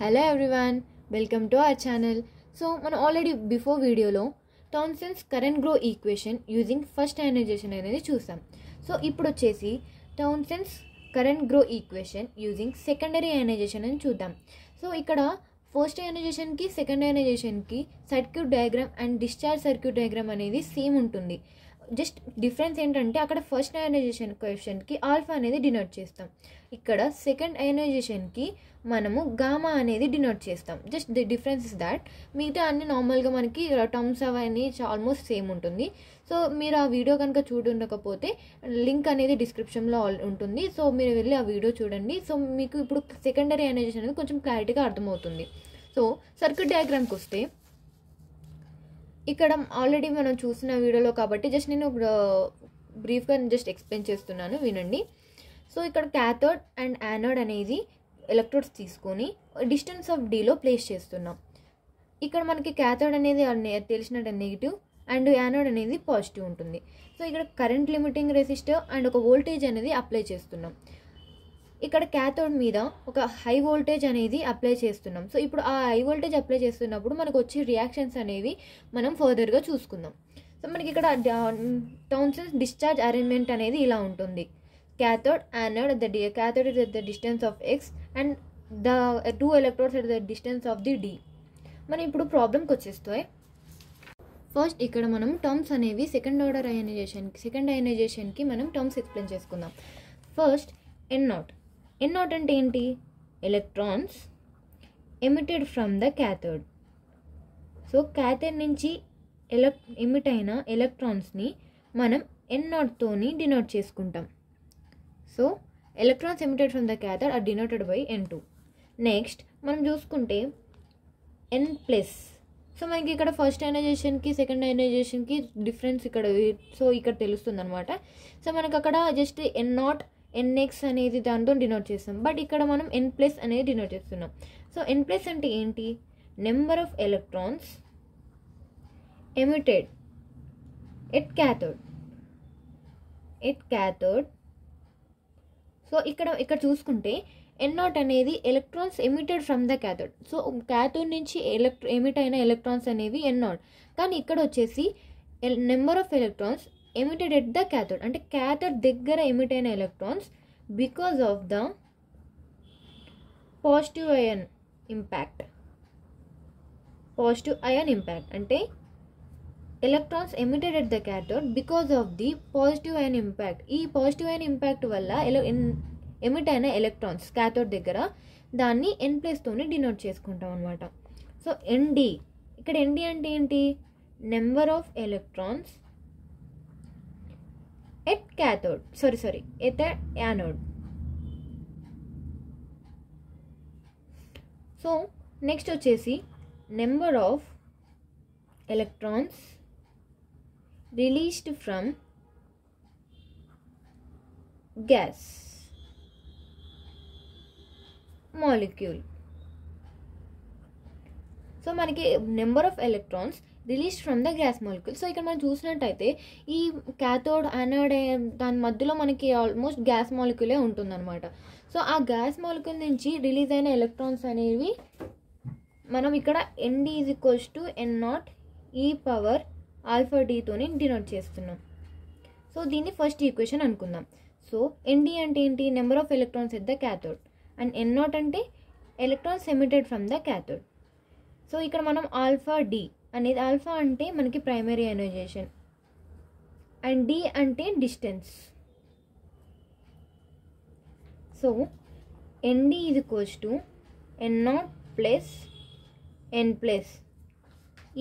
Hello everyone welcome to our channel so మనం already before వీడియోలో Townsend's current growth equation using first ionization అనేది చూసాం so ఇప్పుడు వచ్చేసి Townsend's current growth equation using secondary ionization అని చూద్దాం సో ఇక్కడ ఫస్ట్ అయనైజేషన్కి second అయనైజేషన్కి circuit diagram and discharge circuit diagram అనేది సేమ్ ఉంటుంది జస్ట్ డిఫరెన్స్ ఏంటంటే అక్కడ ఫస్ట్ అయోనైజేషన్ క్వశ్చన్కి ఆల్ఫా అనేది డినోట్ చేస్తాం ఇక్కడ సెకండ్ అయోనైజేషన్కి మనము గామా అనేది డినోట్ చేస్తాం just the difference is that మిగతా అన్ని నార్మల్గా మనకి టర్మ్స్ అవన్నీ ఆల్మోస్ట్ సేమ్ ఉంటుంది సో మీరు ఆ వీడియో కనుక చూడుండకపోతే లింక్ అనేది డిస్క్రిప్షన్లో ఆల్ ఉంటుంది సో మీరు వెళ్ళి ఆ వీడియో చూడండి సో మీకు ఇప్పుడు సెకండరీ అయోనైజేషన్ అనేది కొంచెం క్లారిటీగా అర్థమవుతుంది సో సర్క్యూట్ డయాగ్రామ్కి వస్తే ఇక్కడ ఆల్రెడీ మనం చూసిన వీడియోలో కాబట్టి జస్ట్ నేను బ్రీఫ్గా జస్ట్ ఎక్స్ప్లెయిన్ చేస్తున్నాను వినండి సో ఇక్కడ క్యాథోడ్ అండ్ యానోడ్ అనేది ఎలక్ట్రోడ్స్ తీసుకొని డిస్టెన్స్ ఆఫ్ డీలో ప్లేస్ చేస్తున్నాం ఇక్కడ మనకి క్యాథోడ్ అనేది తెలిసినట్టు నెగిటివ్ అండ్ యానోడ్ అనేది పాజిటివ్ ఉంటుంది సో ఇక్కడ కరెంట్ లిమిటింగ్ రెసిస్టర్ అండ్ ఒక వోల్టేజ్ అనేది అప్లై చేస్తున్నాం ఇక్కడ క్యాథోడ్ మీద ఒక హై వోల్టేజ్ అనేది అప్లై చేస్తున్నాం సో ఇప్పుడు ఆ హై వోల్టేజ్ అప్లై చేస్తున్నప్పుడు మనకు వచ్చే రియాక్షన్స్ అనేవి మనం ఫర్దర్గా చూసుకుందాం సో మనకి ఇక్కడ టౌన్సిల్స్ డిశ్చార్జ్ అరేంజ్మెంట్ అనేది ఇలా ఉంటుంది cathode anode the D cathode is the distance of X and the two electrodes at the distance of the D మనం ఇప్పుడు ప్రాబ్లంకి వచ్చేస్తాయి ఫస్ట్ ఇక్కడ మనం టర్మ్స్ అనేవి సెకండ్ ఆర్డర్ అయనైజేషన్కి సెకండ్ అయనైజేషన్కి మనం టర్మ్స్ ఎక్స్ప్లెయిన్ చేసుకుందాం first N naught N naught అంటే ఏంటి electrons emitted from the cathode so cathode నుంచి ఎలక్ ఎమిట్ అయిన ఎలక్ట్రాన్స్ని మనం ఎన్ నాట్తోని డినోట్ చేసుకుంటాం so electrons emitted from the cathode are denoted by N two next మనం చూసుకుంటే ఎన్ ప్లస్ సో మనకి ఇక్కడ ఫస్ట్ అయనైజేషన్కి సెకండ్ అయనైజేషన్కి డిఫరెన్స్ ఇక్కడ సో ఇక్కడ తెలుస్తుంది అనమాట సో మనకు అక్కడ జస్ట్ ఎన్ నాట్ ఎన్ఎక్స్ అనేది దాంతో డినోట్ చేస్తాం బట్ ఇక్కడ మనం ఎన్ ప్లస్ అనేది డినోట్ చేస్తున్నాం సో ఎన్ ప్లస్ అంటే ఏంటి number of electrons emitted at cathode at cathode so ఇక్కడ ఇక్కడ చూసుకుంటే ఎన్ నాట్ అనేది electrons emitted from the cathode so cathode నుంచి ఎలక్ట్రో ఎమిట్ అయిన ఎలక్ట్రాన్స్ అనేవి ఎన్ నాట్ కానీ ఇక్కడ వచ్చేసి number of electrons emitted at the cathode అంటే క్యాథోడ్ దగ్గర ఎమిట్ అయిన electrons because of the positive ion impact positive ion impact అంటే electrons emitted at the cathode because of the positive ion impact ఈ positive ion impact వల్ల ఎల emit అయిన electrons cathode దగ్గర దాన్ని ఎన్ ప్లేస్తోని డినోట్ చేసుకుంటాం అనమాట సో ఎన్డి ఇక్కడ ఎన్డి అంటే ఏంటి number of electrons at cathode, sorry, at the uh, anode. So next vachesi number of electrons released from gas molecule. So manaki number of electrons release from the gas molecule so ఇక్కడ మనం చూసినట్టయితే ఈ cathode anode దాని మధ్యలో మనకి almost gas మాలిక్యూలే ఉంటుందన్నమాట so ఆ gas molecule నుంచి రిలీజ్ అయిన ఎలక్ట్రాన్స్ అనేవి మనం ఇక్కడ n d is equals to n naught e power alpha డీతోని denote చేస్తున్నాం సో దీన్ని ఫస్ట్ ఈక్వేషన్ అనుకుందాం సో ఎన్డి అంటే ఏంటి number of electrons at the cathode and n naught అంటే electrons emitted from the cathode so ఇక్కడ మనం alpha D అనేది alpha అంటే మనకి ప్రైమరీ అయోనైజేషన్ అండ్ డి అంటే డిస్టెన్స్ సో ఎన్డి ఇది goes to n naught plus n plus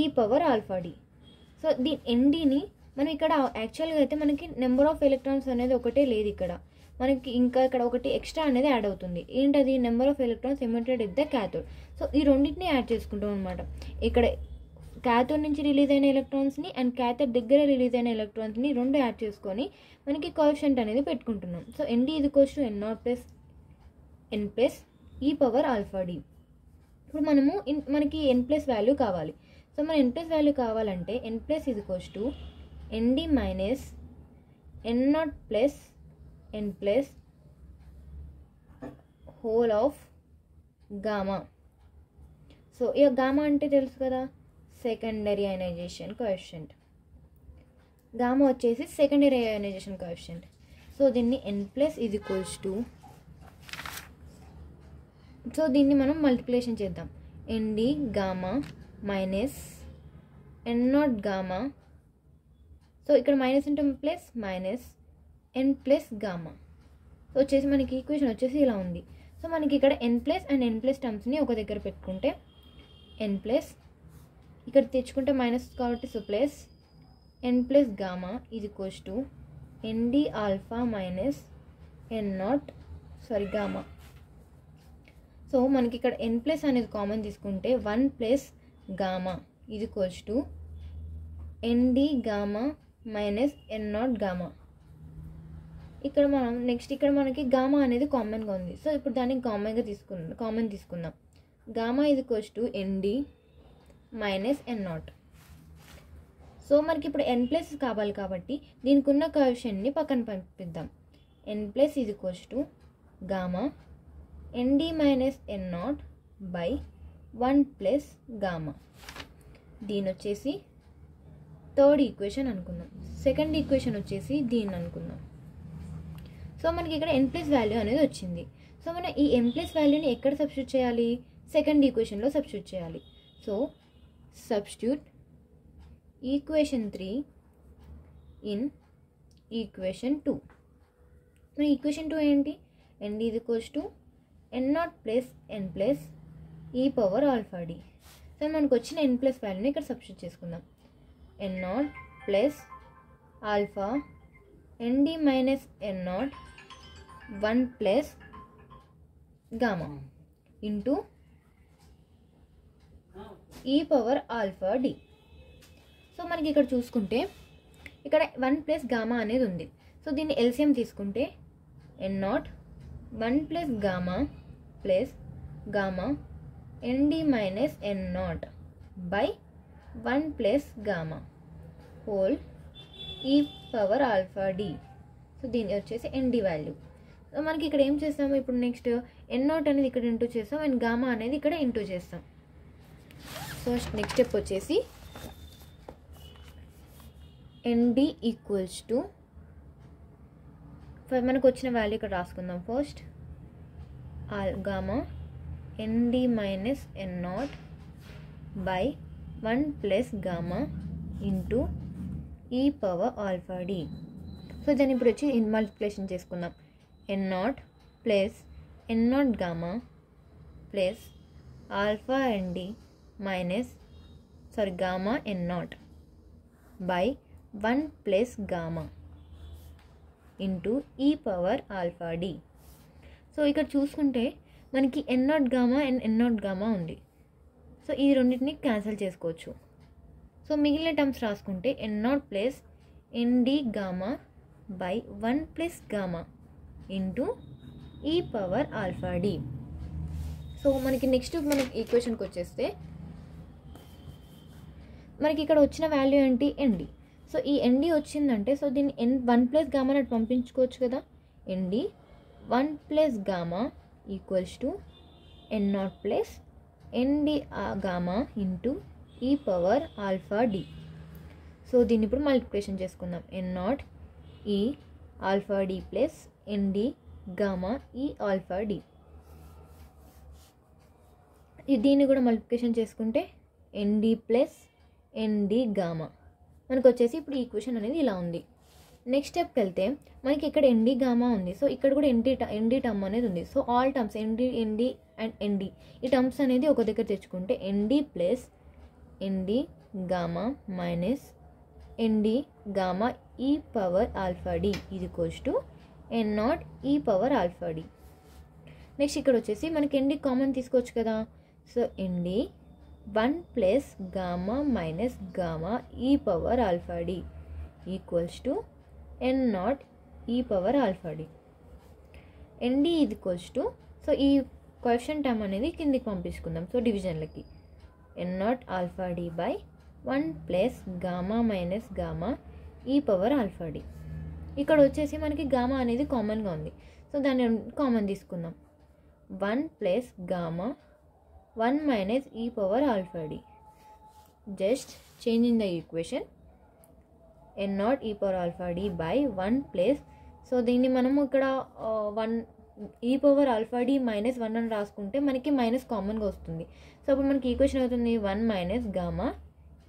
e power alpha d so దీని ఎన్డిని మనం ఇక్కడ యాక్చువల్గా అయితే మనకి నెంబర్ ఆఫ్ ఎలక్ట్రాన్స్ అనేది ఒకటే లేదు ఇక్కడ మనకి ఇంకా ఇక్కడ ఒకటి ఎక్స్ట్రా అనేది యాడ్ అవుతుంది ఏంటది number of electrons emitted at the cathode so ఈ రెండింటిని యాడ్ చేసుకుంటాం అనమాట ఇక్కడ క్యాథోడ్ నుంచి రిలీజ్ అయిన ఎలక్ట్రాన్స్ని అండ్ క్యాథోడ్ దగ్గర రిలీజ్ అయిన ఎలక్ట్రాన్స్ని రెండు యాడ్ చేసుకొని మనకి కోఎఫిషియంట్ అనేది పెట్టుకుంటున్నాం సో ఎన్డి ఇది goes n naught plus n plus e power alpha d ఇప్పుడు మనము మనకి ఎన్ ప్లస్ వాల్యూ కావాలి సో మన ఎన్ ప్లస్ వాల్యూ కావాలంటే ఎన్ ప్లస్ ఇది goes n d minus n naught plus n plus whole of gamma so ఇక gamma అంటే తెలుసు కదా సెకండరీ అయనైజేషన్ కోఎఫిషియంట్ గామా వచ్చేసి సెకండరీ అయనైజేషన్ కోఎఫిషియంట్ సో దీన్ని ఎన్ ప్లస్ ఇది ఈక్వల్స్ టు సో దీన్ని మనం మల్టిప్లికేషన్ చేద్దాం n d gamma minus n naught gamma so ఇక్కడ మైనస్ ఉంటాం plus minus n plus gamma so వచ్చేసి మనకి ఈక్వేషన్ వచ్చేసి ఇలా ఉంది సో మనకి ఇక్కడ n plus and n plus టర్మ్స్ని ఒక దగ్గర పెట్టుకుంటే ఎన్ ప్లస్ ఇక్కడ తెచ్చుకుంటే మైనస్ కాబట్టి so plus n plus gamma ఇది goes to n d alpha minus n naught sorry gamma so మనకి ఇక్కడ ఎన్ ప్లస్ అనేది కామన్ తీసుకుంటే వన్ ప్లస్ గామా ఇది equals to ND gamma minus N naught gamma ఇక్కడ మనం నెక్స్ట్ ఇక్కడ మనకి గామా అనేది కామన్గా ఉంది సో ఇప్పుడు దాన్ని కామన్గా తీసుకున్నాం కామన్ తీసుకుందాం గామా ఇది goes to n d minus n naught so మనకి ఇప్పుడు ఎన్ ప్లస్ కావాలి కాబట్టి దీనికి ఉన్న క్వశ్చన్ని పక్కన పంపిద్దాం ఎన్ ప్లస్ ఇది goes gamma n d minus n naught by one plus gamma దీని వచ్చేసి థర్డ్ ఈక్వేషన్ అనుకుందాం సెకండ్ ఈక్వేషన్ వచ్చేసి దీన్ని అనుకుందాం సో మనకి ఇక్కడ ఎన్ ప్లస్ వాల్యూ అనేది వచ్చింది సో మనం ఈ ఎన్ ప్లస్ వాల్యూని ఎక్కడ సబ్స్టిట్యూట్ చేయాలి సెకండ్ ఈక్వేషన్లో సబ్స్టిట్యూట్ చేయాలి so substitute equation 3 in equation two మరి ఈక్వేషన్ టూ ఏంటి ఎన్ ఇది goes to n naught plus n plus e power alpha d so మనకు వచ్చిన ఎన్ ప్లస్ వాల్యూని ఇక్కడ సబ్స్టిట్యూట్ చేసుకుందాం n naught plus alpha n d minus n naught one plus gamma into e power alpha d so మనకి ఇక్కడ చూసుకుంటే ఇక్కడ one plus gamma అనేది ఉంది సో దీన్ని ఎల్సిఎం తీసుకుంటే N naught one plus gamma plus gamma ND minus N naught by one plus gamma whole e power alpha D so దీని వచ్చేసి ఎన్డి వాల్యూ సో మనకి ఇక్కడ ఏం చేస్తాము ఇప్పుడు నెక్స్ట్ ఎన్ నాట్ అనేది ఇక్కడ ఇంటూ చేస్తాం అండ్ గామా అనేది ఇక్కడ ఇంటూ చేస్తాం సో నెక్స్ట్ స్టెప్ వచ్చేసి ఎన్బి ఈక్వల్స్ టు మనకు వచ్చిన వాల్యూ ఇక్కడ రాసుకుందాం first gamma n d minus n naught by one plus gamma into e power alpha d so దాన్ని ఇప్పుడు వచ్చి మల్టిప్లేషన్ చేసుకుందాం n naught plus n naught gamma plus alpha అండి minus sorry gamma n naught by one plus gamma into e power alpha d so ఇక్కడ చూసుకుంటే మనకి n naught gamma and n naught gamma ఉంది so ఈ రెండింటిని cancel చేసుకోవచ్చు so మిగిలిన terms రాసుకుంటే N naught plus d gamma by one plus gamma into e power alpha d so మనకి నెక్స్ట్ మనకి ఈక్వేషన్కి వచ్చేస్తే మనకి ఇక్కడ వచ్చిన వాల్యూ ఏంటి ఎండి సో ఈ ఎండి వచ్చిందంటే సో దీన్ని ఎన్ వన్ ప్లస్ గామా అటు పంపించుకోవచ్చు కదా n d one plus gamma equals to n naught plus n d gamma into e power alpha d so దీన్ని ఇప్పుడు మల్టిప్లికేషన్ చేసుకుందాం n naught e e e alpha d plus n d gamma e alpha d దీన్ని కూడా multiplication చేసుకుంటే ND plus ND gamma మనకు వచ్చేసి ఇప్పుడు ఈ క్వశ్చన్ అనేది ఇలా ఉంది నెక్స్ట్ స్టెప్కి వెళ్తే మనకి ఇక్కడ ఎన్డి గామా ఉంది సో ఇక్కడ కూడా ఎన్డి ఎన్డి టర్మ్ అనేది ఉంది so all terms n d n d and n d e terms అనేది ఒక దగ్గర తెచ్చుకుంటే n d plus n d gamma minus n d gamma e power alpha d ఇది goes to n naught e power alpha d next ఇక్కడ వచ్చేసి మనకి ND common తీసుకోవచ్చు కదా so n d one plus gamma minus gamma e power alpha equals to n naught e power alpha d d ఇది equals to so ఈ question time అనేది కిందికి పంపించుకుందాం so డివిజన్లకి n naught alpha d by one plus gamma minus gamma e power alpha ఇక్కడ వచ్చేసి మనకి gamma అనేది కామన్గా ఉంది సో దాన్ని కామన్ తీసుకుందాం one plus gamma one minus e power alpha d just change in the equation n naught e power alpha d by one plus so దీన్ని మనము ఇక్కడ one e power alpha d minus one అని రాసుకుంటే మనకి minus కామన్గా వస్తుంది so అప్పుడు మనకి ఈక్వేషన్ అవుతుంది one minus gamma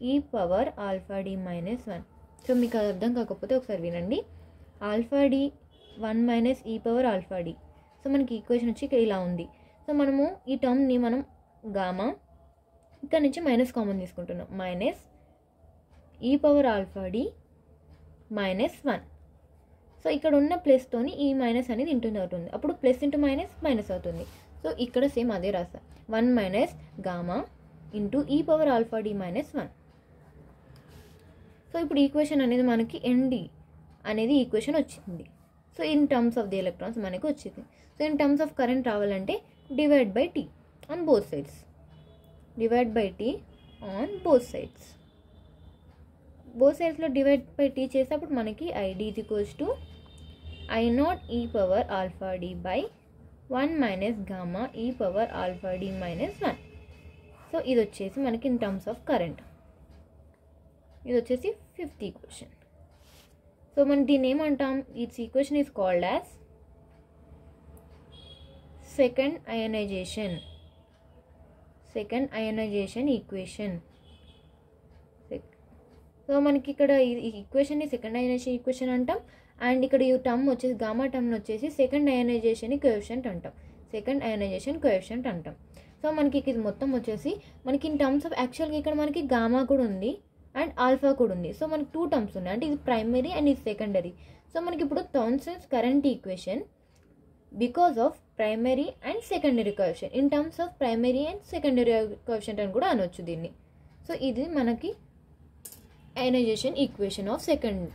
e power alpha d minus one so మీకు అర్థం కాకపోతే ఒకసారి వినండి alpha d one minus e power alpha d so మనకి ఈక్వేషన్ వచ్చి ఇలా ఉంది సో మనము ఈ టర్మ్ని మనం గామా ఇక్కడ నుంచి మైనస్ కామన్ తీసుకుంటున్నాం minus e power alpha d minus one so ఇక్కడ ఉన్న ప్లస్తోని ఈ మైనస్ అనేది ఇంటూ అవుతుంది అప్పుడు ప్లస్ ఇంటూ మైనస్ మైనస్ అవుతుంది సో ఇక్కడ సేమ్ అదే రాస్తా one minus gamma into e power alpha d minus one so ఇప్పుడు ఈక్వేషన్ అనేది మనకి ఎండి అనేది ఈక్వేషన్ వచ్చింది so in terms of the electrons మనకి వచ్చింది so in terms of current రావాలంటే divide by t on both sides divide by t on both sides both సైడ్స్లో divide by t చేస్తే అప్పుడు మనకి ఐడి ఇది equals to I naught e power alpha d by one minus gamma e power alpha d minus one so ఇది వచ్చేసి మనకి in terms of current ఇది వచ్చేసి fifth equation so మనం దీన్ని ఏమంటాం it's equation is called as second ionisation second ionisation equation so మనకి ఇక్కడ ఈ ఈక్వేషన్ని సెకండ్ అయనైజేషన్ ఈక్వేషన్ అంటాం అండ్ ఇక్కడ ఈ టర్మ్ వచ్చేసి గామా టర్మ్ని వచ్చేసి సెకండ్ అయనైజేషన్ కోఎఫిషియంట్ అంటాం సెకండ్ అయనైజేషన్ కోఎఫిషియంట్ అంటాం సో మనకి ఇది మొత్తం వచ్చేసి మనకి ఇన్ టర్మ్స్ ఆఫ్ యాక్చువల్గా ఇక్కడ మనకి గామా కూడా ఉంది అండ్ ఆల్ఫా కూడా ఉంది సో మనకి టూ టర్మ్స్ ఉన్నాయి అంటే ఇది ప్రైమరీ అండ్ ఇది సెకండరీ సో మనకి ఇప్పుడు Townsend's current equation because of primary and secondary question in terms of primary and secondary question అని కూడా అనొచ్చు దీన్ని సో ఇది మనకి ఎనర్జేషన్ ఈక్వేషన్ ఆఫ్ సెకండ్